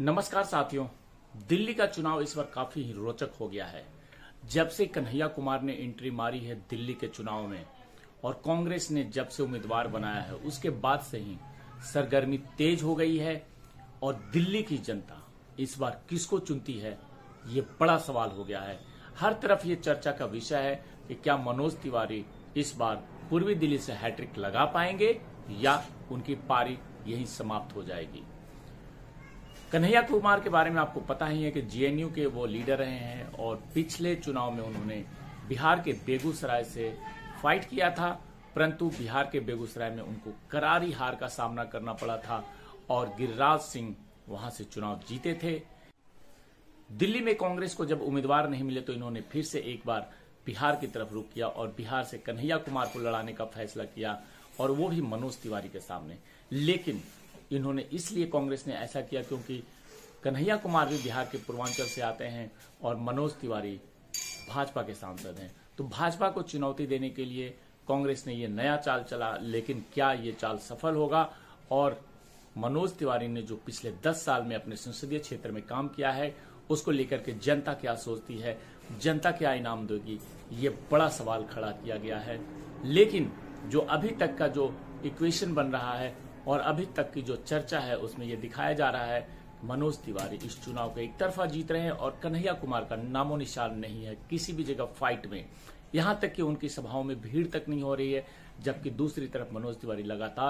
नमस्कार साथियों, दिल्ली का चुनाव इस बार काफ़ी ही रोचक हो गया है। जब से कन्हैया कुमार ने एंट्री मारी है दिल्ली के चुनाव में और कांग्रेस ने जब से उम्मीदवार बनाया है, उसके बाद से ही सरगर्मी तेज हो गई है और दिल्ली की जनता इस बार किसको चुनती है, ये बड़ा सवाल हो गया है। हर तरफ़ ये चर्चा का विषय है कि क्या मनोज तिवारी इस बार पूर्वी दिल्ली से हैट्रिक लगा पाएँगे या उनकी पारी यही समाप्त हो जाएगी। कन्हैया कुमार के बारे में आपको पता ही है कि जेएनयू के वो लीडर रहे हैं और पिछले चुनाव में उन्होंने बिहार के बेगूसराय से फाइट किया था, परंतु बिहार के बेगूसराय में उनको करारी हार का सामना करना पड़ा था और गिरिराज सिंह वहाँ से चुनाव जीते थे। दिल्ली में कांग्रेस को जब उम्मीदवार नहीं मिले तो इन्होंने फिर से एक बार बिहार की तरफ़ रुख किया और बिहार से कन्हैया कुमार को लड़ाने का फैसला किया और वो भी मनोज तिवारी के सामने। लेकिन इन्होंने इसलिए कांग्रेस ने ऐसा किया क्योंकि कन्हैया कुमार भी बिहार के पूर्वांचल से आते हैं और मनोज तिवारी भाजपा के सांसद हैं। तो भाजपा को चुनौती देने के लिए कांग्रेस ने ये नया चाल चला, लेकिन क्या ये चाल सफल होगा? और मनोज तिवारी ने जो पिछले दस साल में अपने संसदीय क्षेत्र में काम किया है, उसको लेकर के जनता क्या सोचती है? जनता क्या इनाम देगी? ये बड़ा सवाल खड़ा किया गया है। लेकिन जो अभी तक का जो इक्वेशन बन रहा है और अभी तक की जो चर्चा है, उसमें ये दिखाया जा रहा है, मनोज तिवारी इस चुनाव को एक तरफा जीत रहे हैं और कन्हैया कुमार का नामो निशान नहीं है किसी भी जगह फाइट में। यहाँ तक कि उनकी सभाओं में भीड़ तक नहीं हो रही है, जबकि दूसरी तरफ़ मनोज तिवारी लगातार